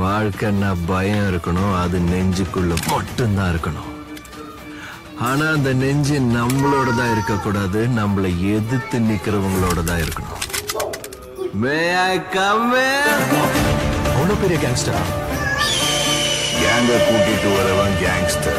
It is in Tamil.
வாழ்க்கைன்னா பயம் இருக்கணும் அது நெஞ்சுக்குள்ள மட்டும்தான் இருக்கணும். ஆனா அந்த நெஞ்சு நம்மளோட தான் இருக்கக்கூடாது நம்மளை எதிர்த்து நிக்கிறவங்களோட தான் இருக்கணும். மே I பெரிய கேங்ஸ்டரா கேங்க கூட்டிட்டு வரவன் கேங்ஸ்டர்